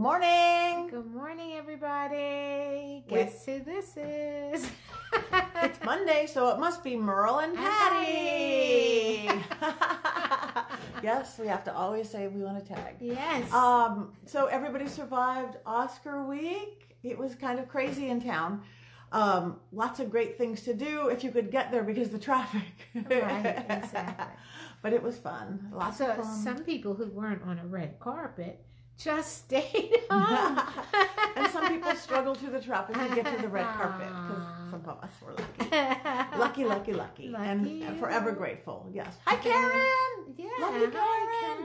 Good morning. Good morning, everybody. Guess who this is? It's Monday, so it must be Merle and Patti. yes, we have to always say we want to tag. yes. Um, so everybody survived Oscar week. It was kind of crazy in town. Um, lots of great things to do if you could get there because the traffic. Right, exactly. but it was fun. Lots so of fun. some people who weren't on a red carpet just stayed home. and some people struggle through the traffic to get to the red carpet because some of us were lucky. Lucky, lucky, lucky, Lucky and forever grateful. Yes. Hi, Karen. Yeah. Love you, hi,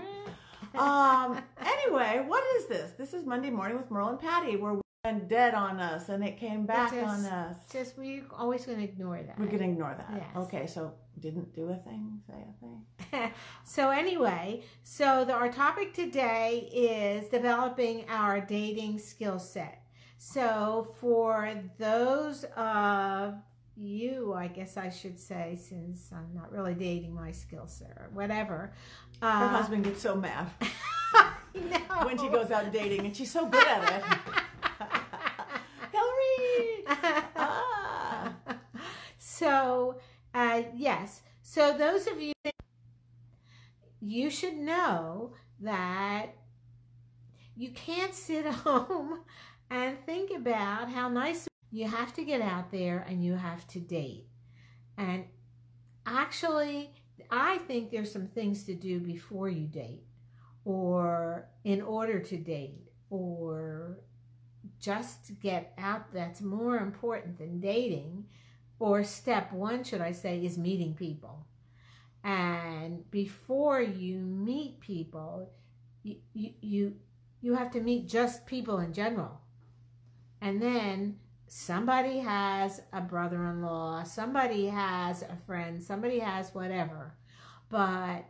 Karen. um. Anyway, what is this? This is Monday morning with Merle and Patti, where went dead on us and it came back just- on us. Just we're always going to ignore that. We're gonna ignore that. Yes. Okay. So didn't do a thing. Say a thing. so anyway, so the, our topic today is developing our dating skill set. So for those of you, I guess I should say, since I'm not really dating my skill set or whatever. Her uh, husband gets so mad no. when she goes out dating, and she's so good at it. so uh, yes. So those of you you should know that you can't sit home and think about how nice you have to get out there and you have to date. And actually i think there's some things to do before you date or in order to date or just get out that's more important than dating or step one should i say is meeting people. And before you meet people you you you, have to meet just people in general. And then somebody has a brother-in-law somebody has a friend somebody has whatever. But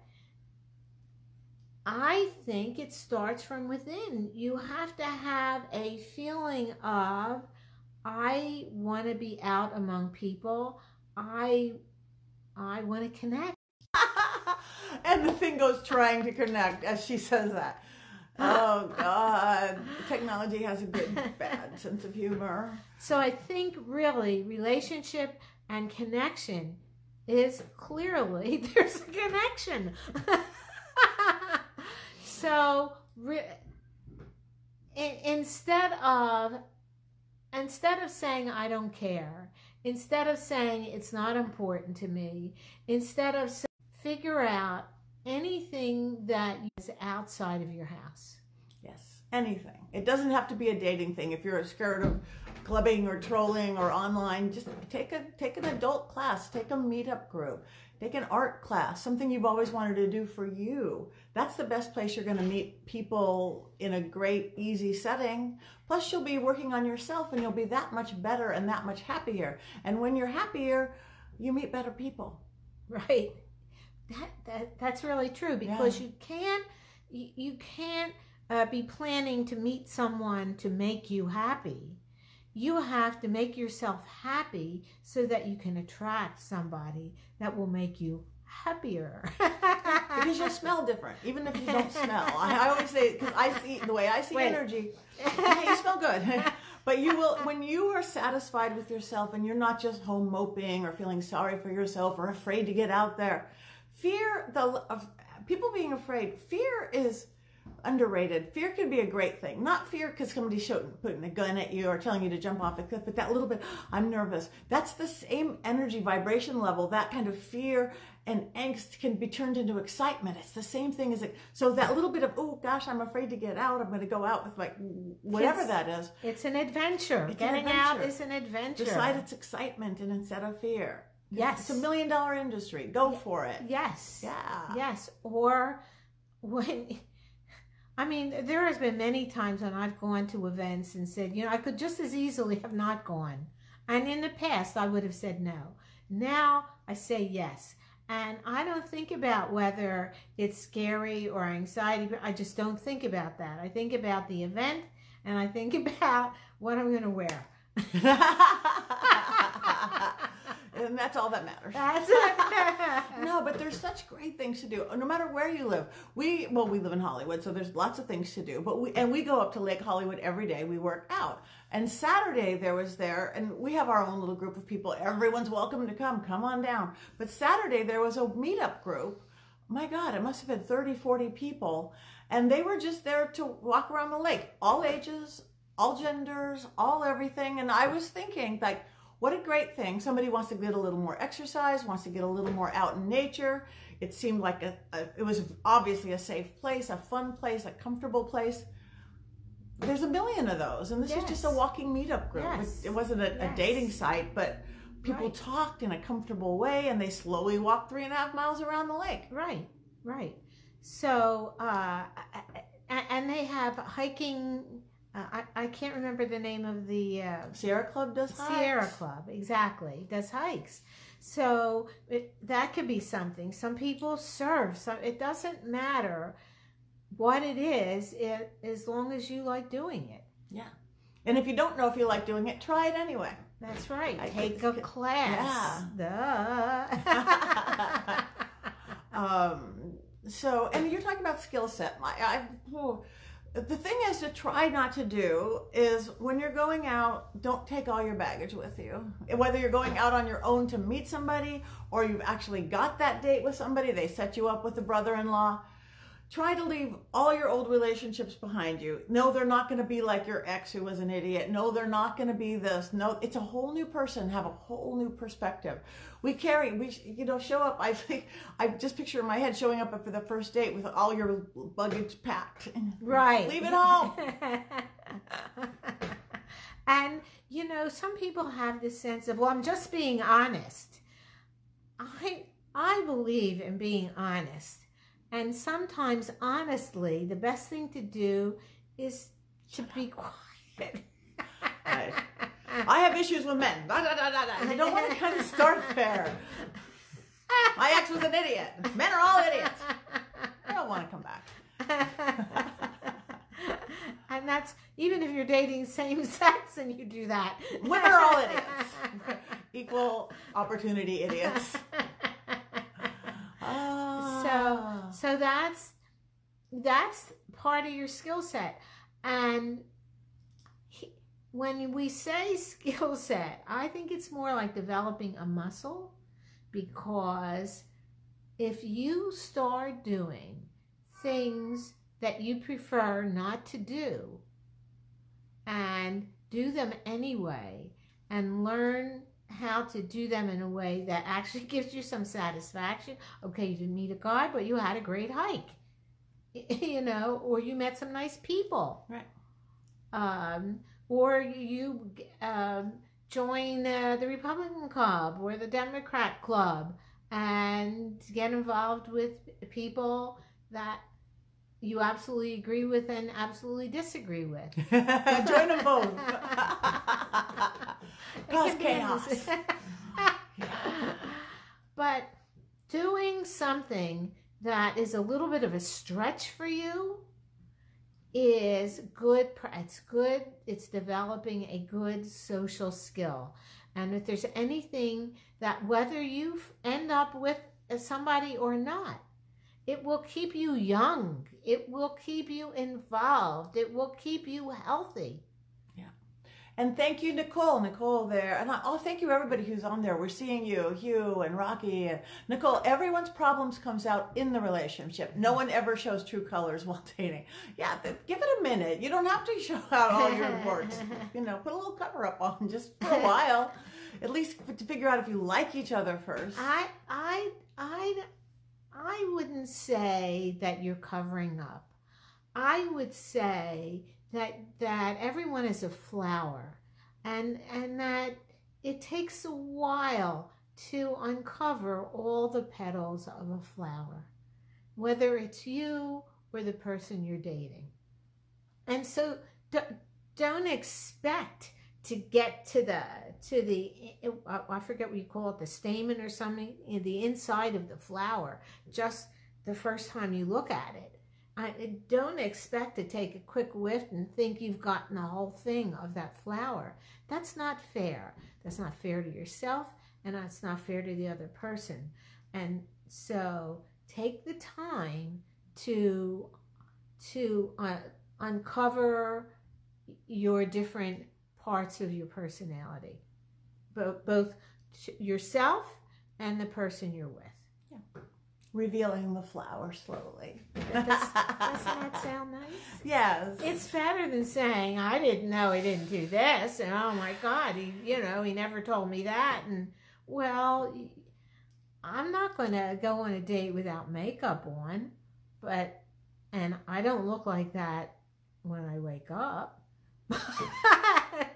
I think it starts from within. You have to have a feeling of, I want to be out among people. I, I want to connect. and the thing goes trying to connect as she says that. Oh God, technology has a good bad sense of humor. So I think really relationship and connection is clearly there's a connection. so re- instead of instead of saying I don't care, instead of saying it's not important to me, instead of sa- figure out anything that is outside of your house. Anything. It doesn't have to be a dating thing. If you're scared of clubbing or trolling or online, just take a take an adult class, take a meetup group, take an art class, something you've always wanted to do for you. That's the best place you're going to meet people in a great, easy setting. Plus, you'll be working on yourself and you'll be that much better and that much happier. And when you're happier, you meet better people. Right. That, that that's really true because you can't you, you can't uh, be planning to meet someone to make you happy. You have to make yourself happy so that you can attract somebody that will make you happier. Because you'll smell different, even if you don't smell. I, I always say, because I see the way I see Wait. energy, yeah, you smell good. But you will, when you are satisfied with yourself and you're not just home moping or feeling sorry for yourself or afraid to get out there, fear, the of people being afraid, fear is underrated. Fear can be a great thing. Not fear because somebody's shooting, putting a gun at you or telling you to jump off a cliff, but that little bit, I'm nervous. That's the same energy vibration level. That kind of fear and angst can be turned into excitement. It's the same thing as it. So that little bit of, oh gosh, I'm afraid to get out. I'm going to go out with like whatever Kids, that is. it's an adventure. It's an Getting out is an adventure. Decide it's excitement and instead of fear. Yes. It's a million dollar industry. Go for it. Yes. Yeah. Yes. Or when, I mean, there has been many times when I've gone to events and said, you know, I could just as easily have not gone. And in the past, I would have said no. Now I say yes. And I don't think about whether it's scary or anxiety. I just don't think about that. I think about the event and I think about what I'm going to wear. and that's all that matters. That's it. no, but there's such great things to do. No matter where you live, we well, we live in Hollywood, so there's lots of things to do. But we and we go up to Lake Hollywood every day. We work out. And Saturday there was there, and we have our own little group of people. Everyone's welcome to come. Come on down. But Saturday there was a meetup group. My God, it must have been 30, 40 people. And they were just there to walk around the lake, all ages, all genders, all everything. And I was thinking, like, what a great thing. Somebody wants to get a little more exercise, wants to get a little more out in nature. It seemed like a, a it was obviously a safe place, a fun place, a comfortable place. There's a million of those, and this Yes. was just a walking meetup group. Yes. It, it wasn't a, a dating site, but people Right. talked in a comfortable way, and they slowly walked three and a half miles around the lake. Right, right. So, uh, and they have hiking. Uh, I, I can't remember the name of the uh, Sierra Club does Sierra. Club, exactly, does hikes. So it, that could be something. Some people surf. So it doesn't matter what it is, it, as long as you like doing it. Yeah. And if you don't know if you like doing it, try it anyway. That's right. I Take a class. Duh. Um, so, and you're talking about skill set. I, I, oh, the thing is to try not to do is when you're going out, don't take all your baggage with you. Whether you're going out on your own to meet somebody or you've actually got that date with somebody, they set you up with a brother-in-law. Try to leave all your old relationships behind you. No, they're not going to be like your ex who was an idiot. No, they're not going to be this. No, it's a whole new person, have a whole new perspective. We carry, we, you know, show up. I think, I just picture in my head showing up for the first date with all your luggage packed. Right. Leave it home. and you know, some people have this sense of, well, I'm just being honest. I I believe in being honest. And sometimes honestly, the best thing to do is to be quiet. Right. I have issues with men. Da, da, da, da, da. You don't want to kind of start there. My ex was an idiot. Men are all idiots. I don't want to come back. and that's even if you're dating same sex and you do that. Women are all idiots. Equal opportunity idiots. Ah. so that's that's part of your skill set. And he, when we say skill set i think it's more like developing a muscle because if you start doing things that you prefer not to do and do them anyway and learn how to do them in a way that actually gives you some satisfaction. Okay, you didn't meet a guy, but you had a great hike, you know, or you met some nice people, Right. Um, or you um, join uh, the Republican Club or the Democrat Club and get involved with people that you absolutely agree with and absolutely disagree with. Join them both. Cause chaos. but doing something that is a little bit of a stretch for you is good. It's good. It's developing a good social skill. And if there's anything that whether you end up with somebody or not, it will keep you young. It will keep you involved. It will keep you healthy. Yeah. And thank you, Nicole. Nicole there. And I, oh, thank you, everybody who's on there. We're seeing you, Hugh and Rocky and Nicole. Everyone's problems comes out in the relationship. No one ever shows true colors while dating. Yeah, give it a minute. You don't have to show out all your warts. You know, put a little cover up on just for a while. At least to figure out if you like each other first. I I I I wouldn't say that you're covering up. I would say that that everyone is a flower and and that it takes a while to uncover all the petals of a flower whether it's you or the person you're dating and so don't expect to get to the to the eh, I I forget what you call it the stamen or something in the inside of the flower just the first time you look at it I I don't expect to take a quick whiff and think you've gotten the whole thing of that flower. That's not fair. That's not fair to yourself, and that's not fair to the other person. And so take the time to to uh, uncover your different parts of your personality, both both yourself and the person you're with. Yeah. Revealing the flower slowly. Does, doesn't that sound nice? Yes. It's better than saying, I didn't know he didn't do this. And oh my God, he, you know, he never told me that. And well, I'm not going to go on a date without makeup on, but, and I don't look like that when I wake up.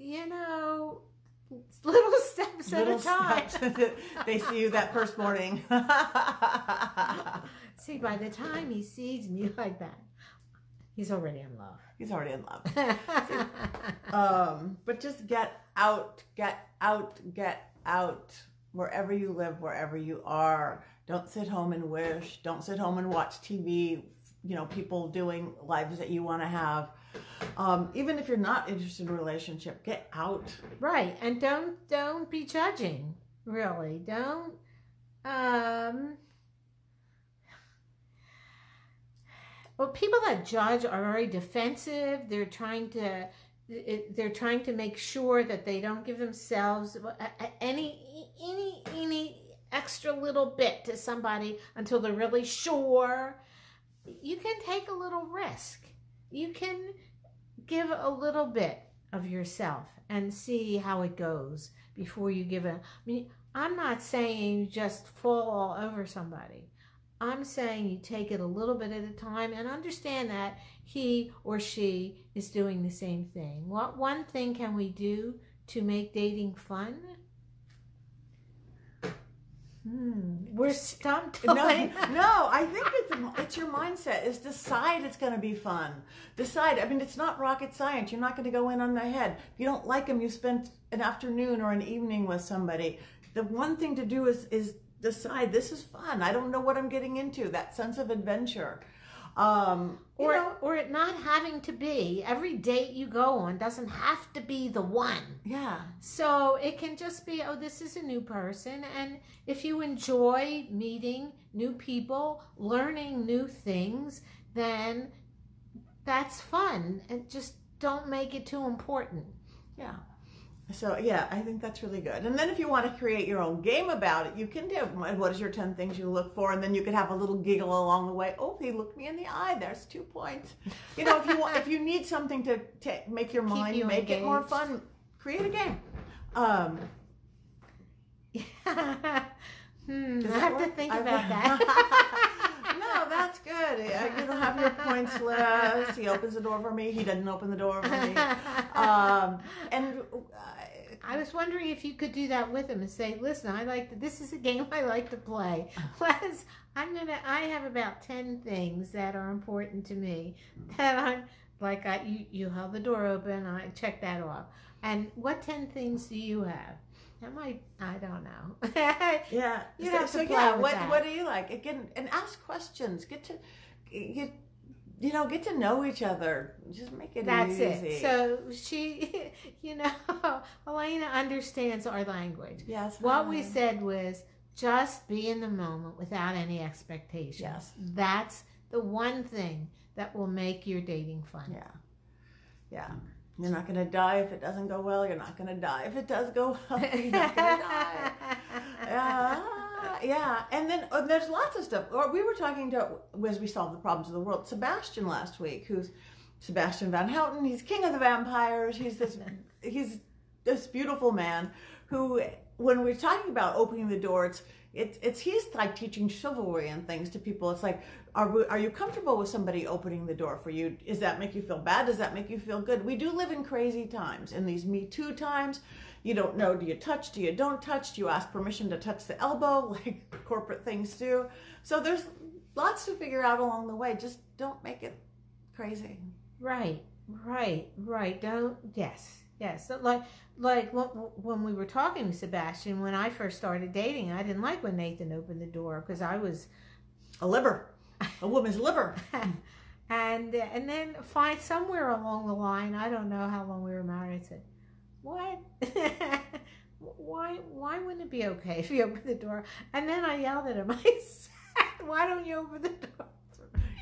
you know, little steps little at a time. Steps. they see you that first morning. see, by the time he sees me like that, he's already in love. He's already in love. see, um, but just get out, get out, get out wherever you live, wherever you are. Don't sit home and wish. Don't sit home and watch TV. You know, people doing lives that you want to have um, even if you're not interested in a relationship, get out. Right, and don't don't be judging. Really, don't. Um, well, people that judge are very defensive. They're trying to they're trying to make sure that they don't give themselves any any any extra little bit to somebody until they're really sure. You can take a little risk you can give a little bit of yourself and see how it goes before you give it. I mean, I'm not saying you just fall all over somebody. I'm saying you take it a little bit at a time and understand that he or she is doing the same thing. What one thing can we do to make dating fun? Hmm. We're stumped. No, no, I think it's it's your mindset. Is decide it's going to be fun. Decide. I mean, it's not rocket science. You're not going to go in on the head. If you don't like them, you spent an afternoon or an evening with somebody. The one thing to do is is decide this is fun. I don't know what I'm getting into. That sense of adventure. Um, or know, or it not having to be every date you go on doesn't have to be the one. Yeah. So it can just be, oh, this is a new person, and if you enjoy meeting new people, learning new things, then that's fun, and just don't make it too important. Yeah. So yeah, I think that's really good. And then if you want to create your own game about it, you can do. What is your 10 things you look for? And then you could have a little giggle along the way. Oh, he looked me in the eye. There's two points. You know, if you want, if you need something to, to make your mind, you make engaged. it more fun, create a game. Um, hmm, I have work? to think about that. no, that's good. You don't have your points list. He opens the door for me. He doesn't open the door for me. Um, I was wondering if you could do that with him and say, "Listen, I like to, this is a game I like to play. Let's. I'm gonna. I have about ten things that are important to me that I'm like. I you you held the door open. I check that off. And what ten things do you have? That might, I don't know. yeah. You so, have to so yeah, what that. what do you like? Again, and ask questions. Get to get you know, get to know each other. Just make it That's easy. it. So she, you know, Elena understands our language. Yes. What we said was just be in the moment without any expectations. Yes. That's the one thing that will make your dating fun. Yeah. Yeah. You're not going to die if it doesn't go well. You're not going to die if it does go well. You're not going to die. Yeah, yeah. And then uh, there's lots of stuff. Or we were talking to as we solve the problems of the world. Sebastian last week, who's Sebastian Van Houten. He's king of the vampires. He's this. he's this beautiful man who, when we're talking about opening the door, it's it's it's he's like teaching chivalry and things to people. It's like, are we, are you comfortable with somebody opening the door for you? Does that make you feel bad? Does that make you feel good? We do live in crazy times, in these Me Too times. You don't know. Do you touch? Do you don't touch? Do you ask permission to touch the elbow, like corporate things do? So there's lots to figure out along the way. Just don't make it crazy. Right, right, right. Don't. Yes, yes. So like like when we were talking to Sebastian, when I first started dating, I didn't like when Nathan opened the door because I was a liver, a woman's liver. and and then find somewhere along the line, I don't know how long we were married. I said, "What? why why wouldn't it be okay if you opened the door? And then I yelled at him. I said, why don't you open the door?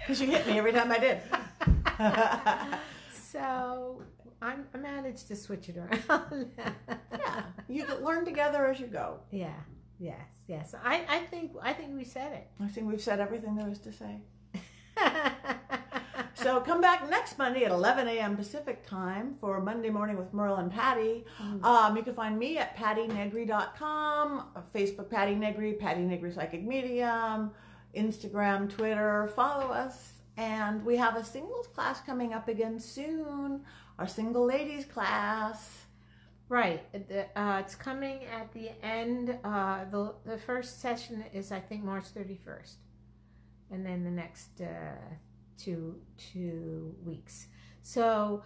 Because you hit me every time I did. so I'm, I managed to switch it around. yeah, you learn together as you go. Yeah. Yes. Yes. I, I think I think we said it. I think we've said everything there is to say. so come back next Monday at 11 a.m. Pacific time for Monday Morning with Merle and Patti. Mm. Um, you can find me at pattinegri.com, Facebook Patti Negri, Patti Negri Psychic Medium, Instagram, Twitter. Follow us. And we have a singles class coming up again soon, our single ladies class. Right. Uh, it's coming at the end. Uh, the, the first session is, I think, March 31st. And then the next uh, two, two weeks. So,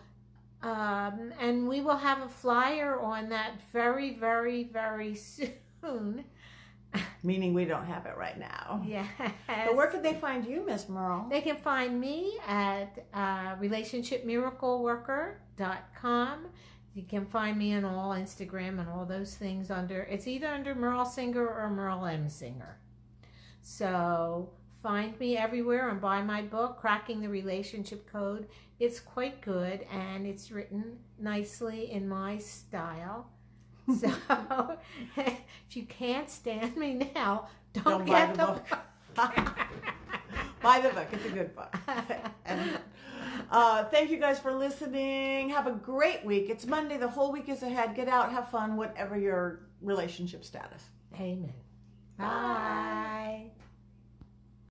um, and we will have a flyer on that very, very, very soon. Meaning we don't have it right now. Yes. But where can they find you, Miss Merle? They can find me at uh, relationshipmiracleworker.com. You can find me on all Instagram and all those things under, it's either under Merle Singer or Merle M. Singer. So find me everywhere and buy my book, Cracking the Relationship Code. It's quite good and it's written nicely in my style. So if you can't stand me now, don't, don't get the book. book. buy the book. It's a good book. and uh, thank you guys for listening. Have a great week. It's Monday. The whole week is ahead. Get out, have fun, whatever your relationship status. Amen. Bye. Bye.